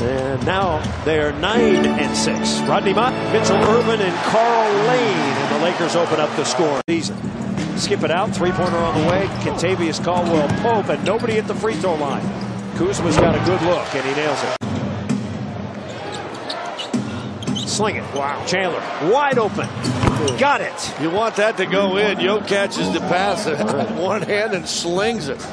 And now they're 9 and 6. Rodney Mott, Mitchell Ervin, and Carl Lane. And the Lakers open up the score. Season. Skip it out. Three pointer on the way. Kentavious Caldwell Pope, and nobody at the free throw line. Kuzma's got a good look, and he nails it. Sling it. Wow. Chandler, wide open. Got it. You want that to go in. Yo catches the pass with one hand and slings it.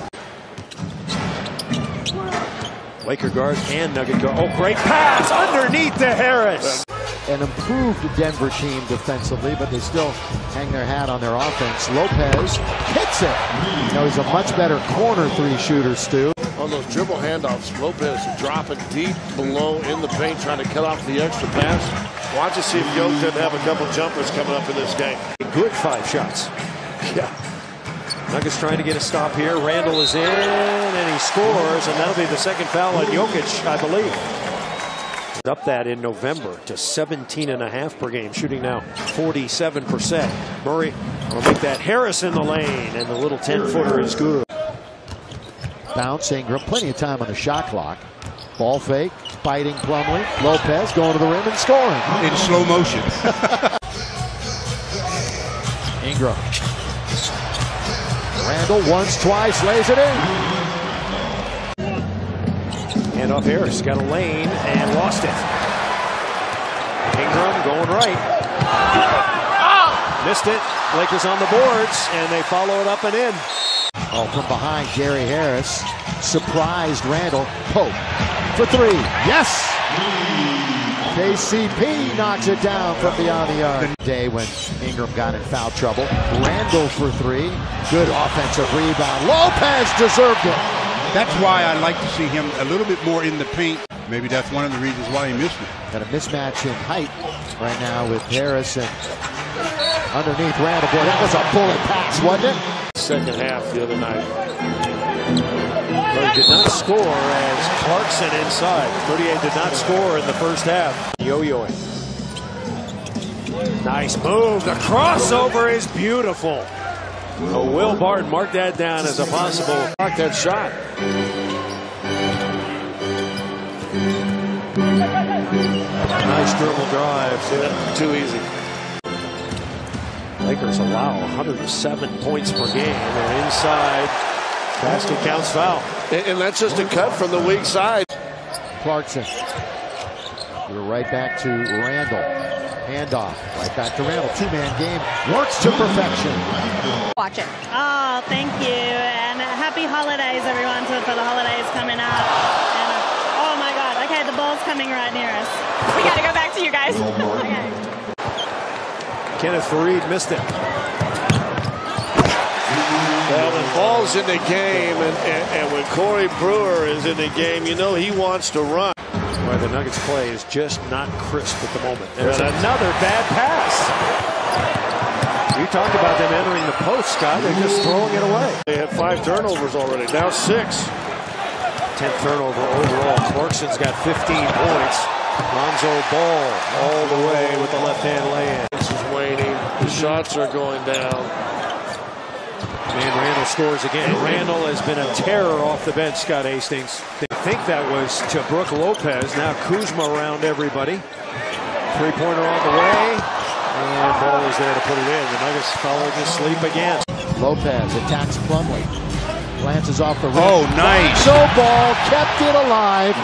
Laker guard and Nugget guard. Oh, great pass underneath to Harris. An improved Denver team defensively, but they still hang their hat on their offense. Lopez hits it. You know, he's a much better corner three shooter, Stu. On those dribble handoffs, Lopez dropping deep below in the paint, trying to cut off the extra pass. Watch to see if Yoke doesn't have a couple jumpers coming up in this game. Good five shots. Yeah. Nuggets trying to get a stop here. Randall is in and he scores, and that'll be the second foul on Jokic, I believe. Up that in November to 17 and a half per game, shooting now 47%. Murray will make that Harris in the lane, and the little 10 footer is good. Bounce Ingram, plenty of time on the shot clock. Ball fake, biting Plumlee. Lopez going to the rim and scoring. In slow motion. Ingram. Randall once, twice, lays it in. And off Harris, got a lane and lost it. Ingram going right. Missed it. Lakers on the boards, and they follow it up and in. Oh, from behind, Gary Harris surprised Randall. Pope for three. Yes! KCP knocks it down from beyond the arc. Day when Ingram got in foul trouble. Randall for three. Good offensive rebound. Lopez deserved it. That's why I like to see him a little bit more in the paint. Maybe that's one of the reasons why he missed it. Got a mismatch in height right now with Harrison underneath Randall. Boy, that was a bullet pass, wasn't it? Second half the other night. He did not score as Clarkson inside. Mudiay did not score in the first half. Yo-yoing. Nice move. The crossover is beautiful. Oh, Will Barton, mark that down as a possible. Block that shot. Nice dribble drive. Yeah, too easy. Lakers allow 107 points per game. They're inside. Basket counts foul. And, and that's just a cut from the weak side. Clarkson. We're right back to Randall. Handoff. Right back to Randall. Two-man game. Works to perfection. Watch it. Oh, thank you. And happy holidays, everyone, for the holidays coming up. And, uh, oh, my God. Okay, the ball's coming right near us. We got to go back to you guys. okay. Kenneth Faried missed it. Ball's in the game and, and, and when Corey Brewer is in the game, you know he wants to run. Why the Nuggets play is just not crisp at the moment. There's another bad pass. You talked about them entering the post, Scott. They're just throwing it away. They had five turnovers already. Now six. 10th turnover overall. Clarkson's got 15 points. Lonzo Ball all the way with the left-hand lay-in. This is waning. The shots are going down. And Randall scores again. Randall has been a terror off the bench, Scott Hastings. They think that was to Brook Lopez. Now Kuzma around everybody. Three-pointer on the way. And Ball is there to put it in. The Nuggets following his sleep again. Lopez attacks Plumlee. Glances off the oh, rim. Oh, nice. So Ball kept it alive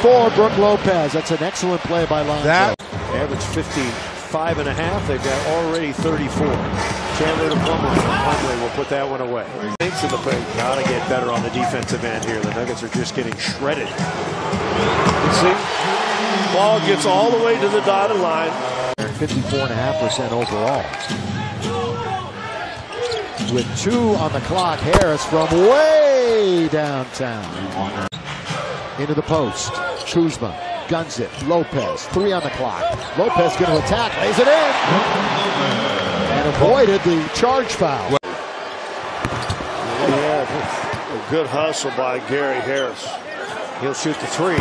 for Brooke Lopez. That's an excellent play by Lonzo. That Average 55 and a half. They've got already 34. Chandler to Plumlee. Plumlee will put that one away. Thinks in the paint. Got to get better on the defensive end here. The Nuggets are just getting shredded. You see? Ball gets all the way to the dotted line. 54.5% overall. With two on the clock, Harris from way downtown. Into the post. Kuzma guns it. Lopez, three on the clock. Lopez going to attack, lays it in. And avoided the charge foul. Yeah, a good hustle by Gary Harris. He'll shoot the three,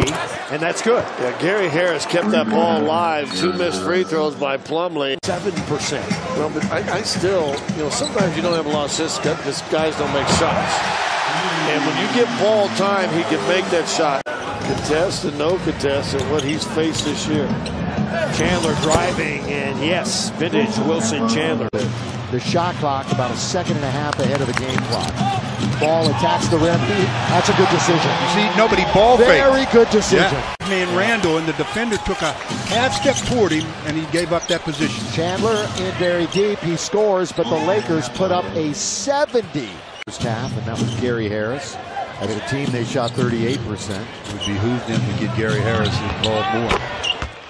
and that's good. Yeah, Gary Harris kept that ball alive. Two missed free throws by Plumlee. 7%. Well, but I, I still, you know, sometimes you don't have a lot of assists because guys don't make shots. And when you give Ball time, he can make that shot. Contest and no contest at what he's faced this year. Chandler driving, and yes, vintage Wilson Chandler. The shot clock about a second and a half ahead of the game clock. Ball attacks the rim. That's a good decision. You see, nobody ball faked. Very good decision. Yeah. Man, Randall and the defender took a half step toward him, and he gave up that position. Chandler in very deep. He scores, but the Lakers put up a 70 first half, and that was Gary Harris. As a team, they shot 38%. It would behoove them to get Gary Harris involved more.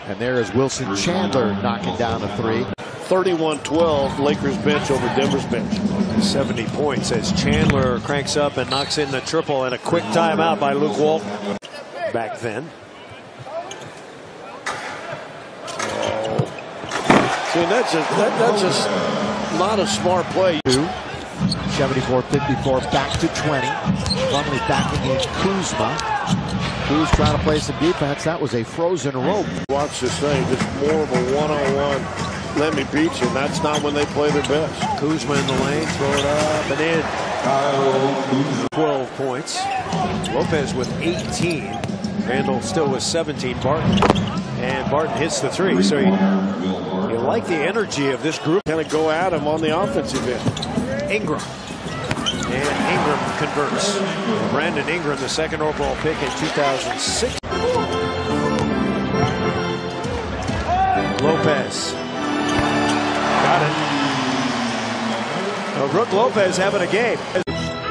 And there is Wilson Chandler knocking down a three. 31-12 Lakers bench over Denver's bench. 70 points as Chandler cranks up and knocks in the triple and a quick timeout by Luke Walton back then. Oh. See, that's just that, that's just not a smart play. 74-54 back to 20. Plumlee back against Kuzma. Who's trying to play some defense? That was a frozen rope. Watch this thing, just more of a one-on-one. Let me beat you. And that's not when they play their best. Kuzma in the lane, throw it up and in. 12 points. Lopez with 18. Randall still with 17. Barton. And Barton hits the three. So you, you like the energy of this group. Kind of go at him on the offensive end. Ingram. And Ingram converts. Brandon Ingram, the second overall pick in 2006. Lopez. Got it. Well, Brook Lopez having a game.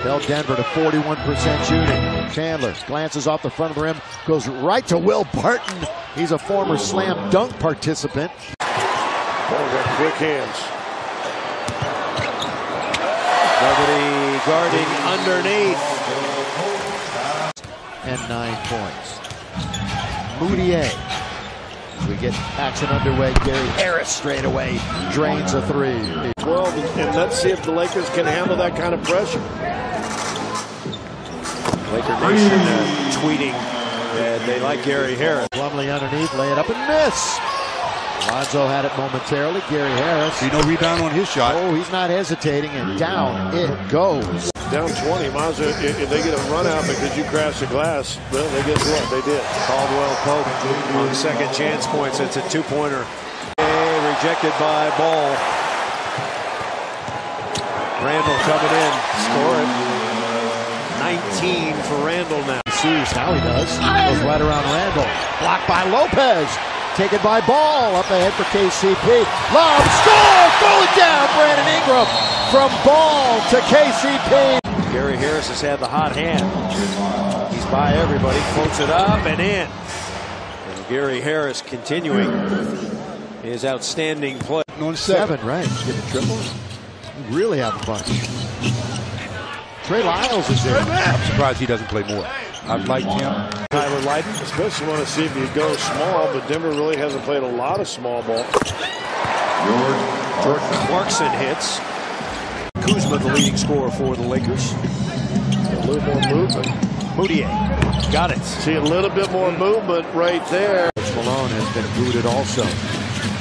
Held Denver to 41% shooting. Chandler glances off the front of the rim, goes right to Will Barton. He's a former slam dunk participant. Oh, got quick hands. Nobody guarding underneath. And nine points. Mudiay. We get action underway. Gary Harris straight away drains a three. 12, and let's see if the Lakers can handle that kind of pressure. Laker Nation uh, tweeting that they like Gary Harris. Plumlee underneath, lay it up and miss. Lonzo had it momentarily. Gary Harris. See no rebound on his shot. Oh, he's not hesitating, and down it goes. Down 20, might as well, if if they get a run out because you crashed the glass, well, they guess what? They did. Caldwell Pope on second chance points. It's a two-pointer. Rejected by Ball. Randall coming in. Score it. 19 for Randall now. Sees how he does. Goes right around Randall. Blocked by Lopez. Taken by Ball. Up ahead for KCP. Lob. Score! Throw it down. Brandon Ingram. From Ball to KCP. Gary Harris has had the hot hand. He's by everybody. Floats it up and in. And Gary Harris continuing his outstanding play. On seven. Seven, right. Get a triple. You really have a bunch. Trey Lyles is there. I'm surprised he doesn't play more. I've like him. Tyler Lydon. Especially want to see if he goes small, but Denver really hasn't played a lot of small ball. Jordan Clarkson hits. Kuzma, the leading scorer for the Lakers. A little more movement. Mudiay. Got it. See a little bit more movement right there. Malone has been booted also.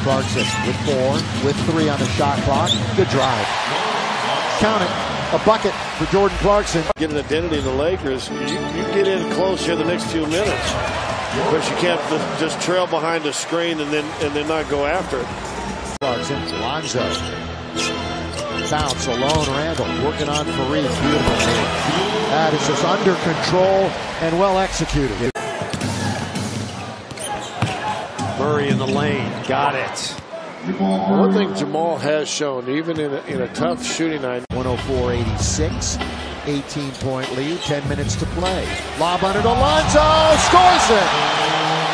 Clarkson with four, with three on the shot clock. Good drive. Count it. A bucket for Jordan Clarkson. Get an identity in the Lakers. You, you get in close here the next few minutes. But you can't just, just trail behind the screen and then and then not go after it. Clarkson, Lonzo. Bounce alone, Randall working on Faried. Beautiful move. That is just under control and well executed. Murray in the lane. Got it. One thing Jamal has shown, even in a, in a tough shooting night, 104-86. 18 point lead, 10 minutes to play. Lob under to Lonzo, scores it!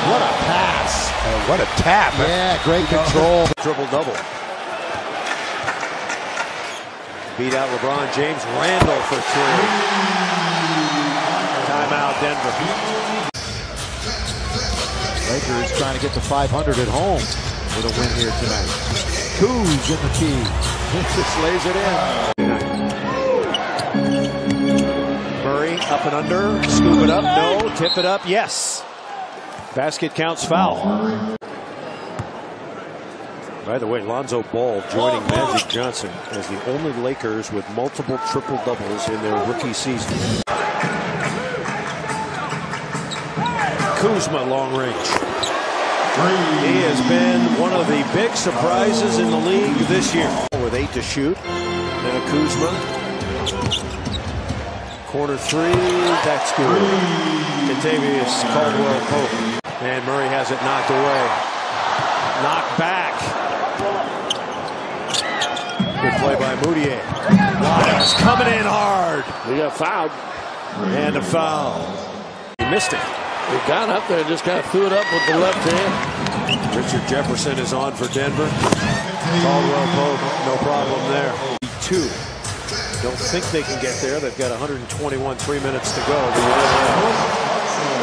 What a pass. Uh, what a tap. Yeah, great control. Triple double. Beat out LeBron James. Randall for three. Timeout, Denver. Lakers trying to get to 500 at home with a win here tonight. Kuz in the key. Just lays it in. Murray up and under. Scoop it up. No. Tip it up. Yes. Basket counts foul. By the way, Lonzo Ball joining Magic Johnson as the only Lakers with multiple triple doubles in their rookie season. Kuzma long range. He has been one of the big surprises in the league this year. With eight to shoot. Now Kuzma. Corner three. That's good. Kentavious Caldwell Pope. And Murray has it knocked away. Knocked back. Good play by Mudiay. Lyles coming in hard. He got fouled. And a foul. He missed it. He got up there and just kind of threw it up with the left hand. Richard Jefferson is on for Denver. Caldwell Pope, no problem there. Two. Don't think they can get there. They've got 121, three minutes to go.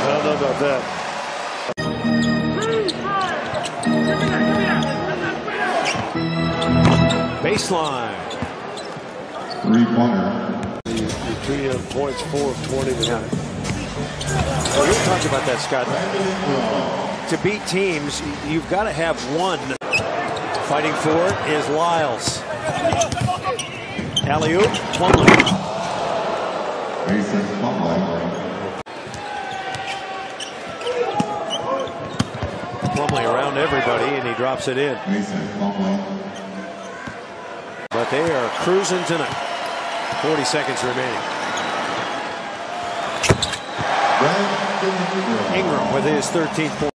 I don't know about that. Baseline. Three pointer. Three points, four of 20 tonight. Well, we talked about that, Scott. To beat teams, you've got to have one. Fighting for it is Lyles. Alley-oop, Plumlee. Mason Plumlee. Plumlee around everybody, and he drops it in. But they are cruising tonight. 40 seconds remaining. Ingram with his 13th point.